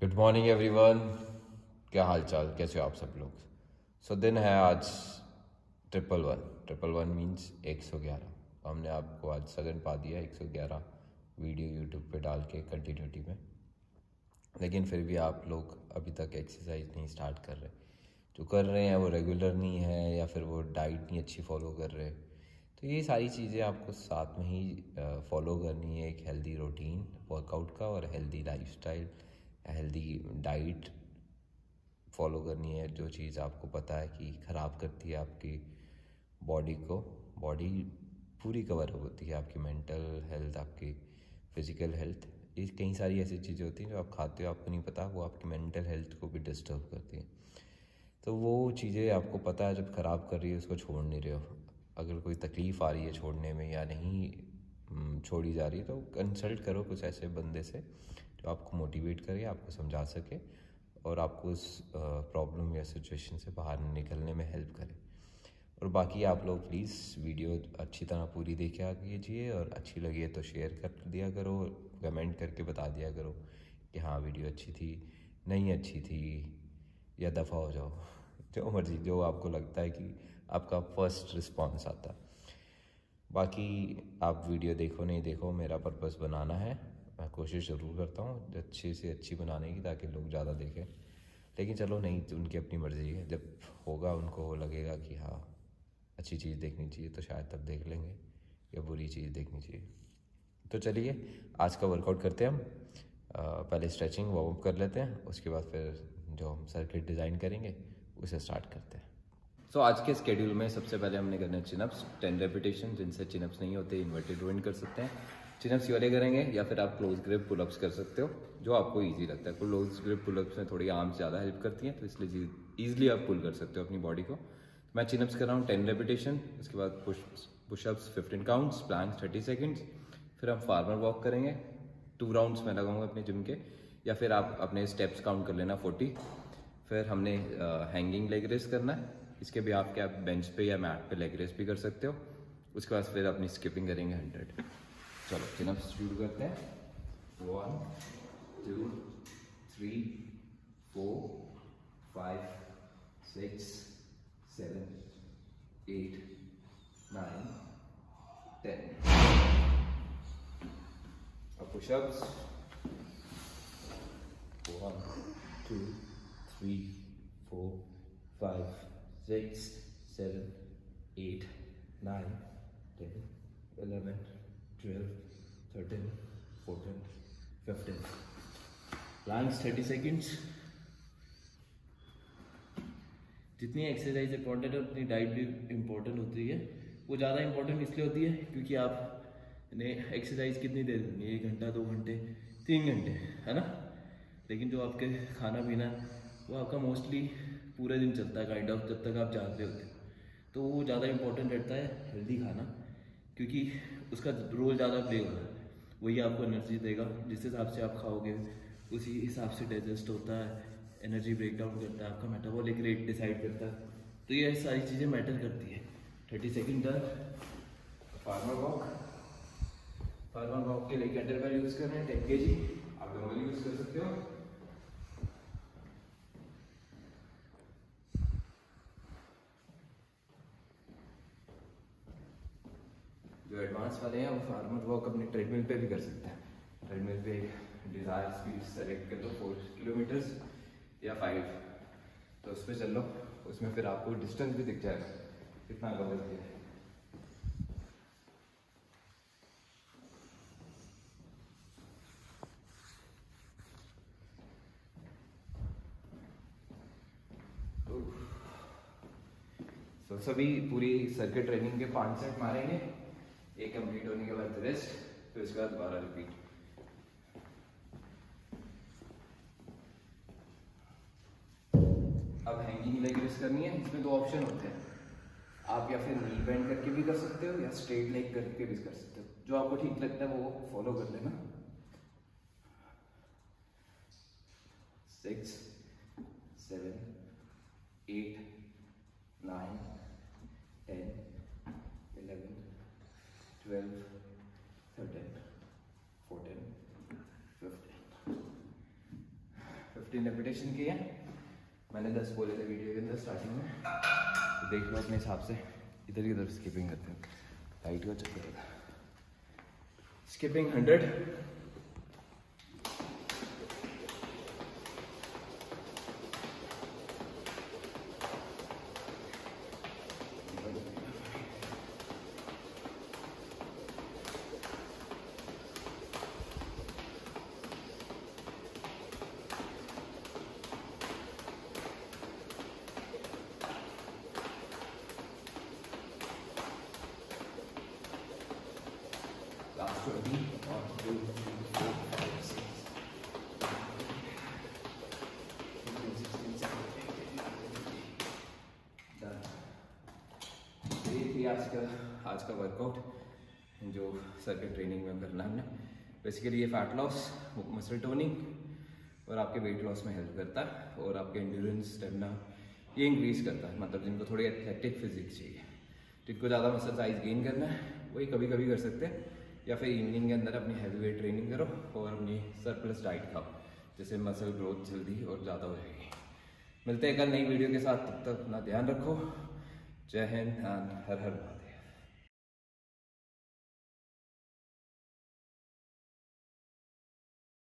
Good morning everyone क्या हाल चाल कैसे हो आप सब लोग? सो so, दिन है आज triple one triple one means एक सौ ग्यारह. हमने आपको आज सगन पा दिया एक सौ ग्यारह वीडियो यूट्यूब पे डाल के कंटिन्यूटी में। लेकिन फिर भी आप लोग अभी तक एक्सरसाइज नहीं स्टार्ट कर रहे। जो कर रहे हैं वो रेगुलर नहीं है या फिर वो डाइट नहीं अच्छी फॉलो कर रहे। तो ये सारी चीज़ें आपको साथ में ही फॉलो करनी है एक हेल्दी रूटीन वर्कआउट का और healthy lifestyle healthy diet follow करनी है, जो चीज़ आपको पता है कि ख़राब करती है आपकी बॉडी को। बॉडी पूरी कवर होती है आपकी मेंटल हेल्थ आपकी फ़िज़िकल हेल्थ ये कई सारी ऐसी चीज़ें होती हैं जो आप खाते हो, आपको नहीं पता, वो आपकी मेंटल हेल्थ को भी डिस्टर्ब करती हैं। तो वो चीज़ें आपको पता है, जब ख़राब कर रही है, उसको छोड़ नहीं रहे हो। अगर कोई तकलीफ़ आ रही है छोड़ने में या नहीं छोड़ी जा रही है तो कंसल्ट करो कुछ ऐसे बंदे से जो आपको मोटिवेट करे, आपको समझा सके और आपको उस प्रॉब्लम या सिचुएशन से बाहर निकलने में हेल्प करे। और बाकी आप लोग प्लीज़ वीडियो अच्छी तरह पूरी देखे आ कीजिए और अच्छी लगी है तो शेयर कर दिया करो कमेंट करके बता दिया करो कि हाँ वीडियो अच्छी थी, नहीं अच्छी थी या दफ़ा हो जाओ। जो मर्ज़ी, जो आपको लगता है कि आपका फ़र्स्ट रिस्पॉन्स आता। बाकी आप वीडियो देखो, नहीं देखो, मेरा पर्पज़ बनाना है। मैं कोशिश ज़रूर करता हूँ अच्छी से अच्छी बनाने की ताकि लोग ज़्यादा देखें। लेकिन चलो नहीं तो उनकी अपनी मर्ज़ी है। जब होगा उनको लगेगा कि हाँ अच्छी चीज़ देखनी चाहिए तो शायद तब देख लेंगे या बुरी चीज़ देखनी चाहिए। तो चलिए आज का वर्कआउट करते हैं हम। पहले स्ट्रेचिंग वार्म कर लेते हैं उसके बाद फिर जो हम सर्किट डिज़ाइन करेंगे उसे स्टार्ट करते हैं। सो so, आज के स्केड्यूल में सबसे पहले हमने करना है चिनअप्स टेन रेपिटेशन जिनसे चिनअप्स नहीं होते इन्वर्टेड रोइन कर सकते हैं। चिनअप्स वाले करेंगे, या फिर आप क्लोज ग्रिप पुलअप्स कर सकते हो, जो आपको इजी लगता है। क्लोज ग्रिप पुलअप्स में थोड़ी आर्म्स ज़्यादा हेल्प करती हैं तो इसलिए ईजिली आप पुल कर सकते हो अपनी बॉडी को। मैं चिनअप्स कर रहा हूँ टेन रेपिटेशन उसके बाद push push ups fifteen counts planks thirty seconds फिर हम फार्मर वॉक करेंगे टू राउंड्स में लगाऊँगा अपने जिम के, या फिर आप अपने स्टेप्स काउंट कर लेना फोर्टी फिर हमने हैंगिंग लेग रेस करना है, इसके भी आप, क्या बेंच पे या मैट पे लेग रेस भी कर सकते हो, उसके बाद फिर अपनी स्किपिंग करेंगे हंड्रेड चलो चिन शुरू करते हैं। One two three four five six seven eight nine ten अब one two three four five six seven eight nine ten eleven 12, 13, 14, 15. Planks 30 seconds जितनी एक्सरसाइज इंपॉर्टेंट है उतनी डाइट भी इम्पोर्टेंट होती है। वो ज़्यादा इम्पोर्टेंट इसलिए होती है क्योंकि आप ने एक्सरसाइज कितनी देर देनी है? एक घंटा दो घंटे तीन घंटे है ना? लेकिन जो आपके खाना पीना वो आपका मोस्टली पूरे दिन चलता है काइंड ऑफ़ जब तक आप जानते होते। तो वो ज़्यादा इम्पोर्टेंट रहता है हेल्दी खाना। क्योंकि उसका रोल ज़्यादा प्ले होता है। वही आपको एनर्जी देगा। जिस हिसाब से आप खाओगे, उसी हिसाब से डाइजेस्ट होता है एनर्जी ब्रेक डाउन करता है, आपका मेटाबॉलिक रेट डिसाइड करता है। तो ये सारी चीज़ें मैटर करती है। Thirty second done farmer walk farmer walk के लिए कैटर यूज़ कर रहे हैं टेन के जी आप नॉर्मली यूज़ कर सकते हो। जो एडवांस वाले हैं, वो फार्मर वॉक अपने ट्रेडमिल पे भी कर सकते हैं। ट्रेडमिल पे डिज़ायर स्पीड सेलेक्ट कर लो फोर किलोमीटर्स या फाइव तो उस पर चल लो उसमें फिर आपको डिस्टेंस भी दिख जाएगा। कितना कवर किया है। तो सभी पूरी सर्किट ट्रेनिंग के पाँच सेट मारेंगे। एक कंप्लीट होने के बाद रेस्ट फिर उसके बाद दोबारा रिपीट अब हैंगिंग लेग रेस्ट करनी है, इसमें दो ऑप्शन होते हैं। आप या फिर नी बेंड करके भी कर सकते हो, या स्ट्रेट लेग करके भी कर सकते हो। जो आपको ठीक लगता है, वो फॉलो कर लेना। Six seven eight nine 12, 13, 14, 15. 15 repetition मैंने 10 बोले थे वीडियो के अंदर स्टार्टिंग में। तो देख लो अपने हिसाब से। इधर की तरफ़ स्किपिंग करते हैं। लाइट का चक्कर स्किपिंग 100 आज का आज का वर्कआउट जो सर के ट्रेनिंग में करना हमने बेसिकली ये फैट लॉस मसल टोनिंग और आपके वेट लॉस में हेल्प करता है और आपके इंड्योरेंस स्टेमिना ये इंक्रीज करता। है मतलब जिनको थोड़ी एथलेटिक फिजिक चाहिए। जिनको ज़्यादा मसल साइज़ गेन करना है, वही कभी कभी कर सकते हैं। या फिर इवनिंग के अंदर अपनी हैवी वेट ट्रेनिंग करो और अपनी सरप्लस डाइट खाओ, जिससे मसल ग्रोथ जल्दी और ज़्यादा हो जाएगी। मिलते हैं कल नई वीडियो के साथ, तब तक अपना ध्यान रखो। जय हिंद एंड हर हर महादेव।